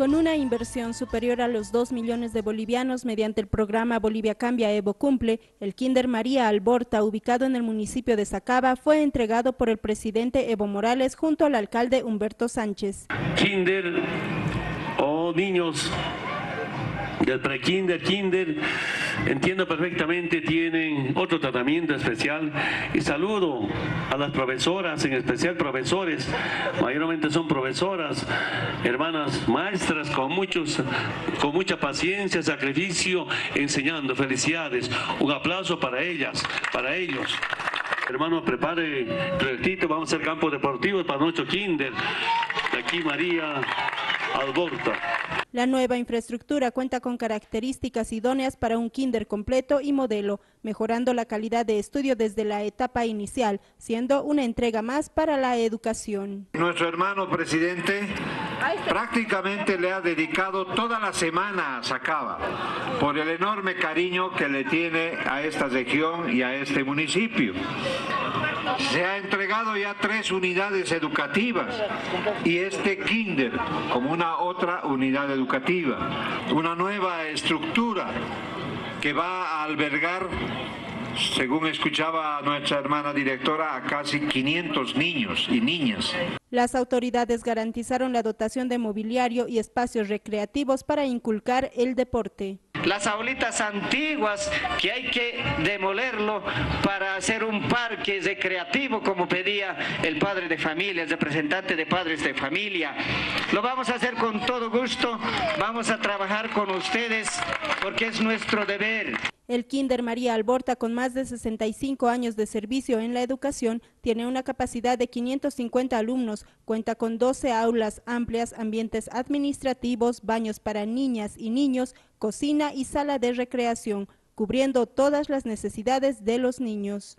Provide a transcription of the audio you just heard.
Con una inversión superior a los 2 millones de bolivianos mediante el programa Bolivia Cambia Evo Cumple, el Kinder María Alborta, ubicado en el municipio de Sacaba, fue entregado por el presidente Evo Morales junto al alcalde Humberto Sánchez. Kinder o niños del pre-kinder, kinder, entiendo perfectamente, tienen otro tratamiento especial y saludo a las profesoras, en especial profesores, mayormente son profesoras, hermanas maestras con, muchos, con mucha paciencia, sacrificio, enseñando. Felicidades, un aplauso para ellas, para ellos. Hermano, prepare proyectito, vamos a hacer campos deportivos para nuestro kinder. Aquí María La nueva infraestructura cuenta con características idóneas para un kinder completo y modelo, mejorando la calidad de estudio desde la etapa inicial, siendo una entrega más para la educación. Nuestro hermano presidente prácticamente le ha dedicado toda la semana a Sacaba por el enorme cariño que le tiene a esta región y a este municipio. Se ha entregado ya tres unidades educativas y este kinder como una otra unidad educativa. Una nueva estructura que va a albergar según escuchaba nuestra hermana directora, a casi 500 niños y niñas. Las autoridades garantizaron la dotación de mobiliario y espacios recreativos para inculcar el deporte. Las aulitas antiguas que hay que demolerlo para hacer un parque recreativo como pedía el padre de familia, el representante de padres de familia. Lo vamos a hacer con todo gusto, vamos a trabajar con ustedes porque es nuestro deber. El Kinder María Alborta, con más de 65 años de servicio en la educación, tiene una capacidad de 550 alumnos, cuenta con 12 aulas amplias, ambientes administrativos, baños para niñas y niños, cocina y sala de recreación, cubriendo todas las necesidades de los niños.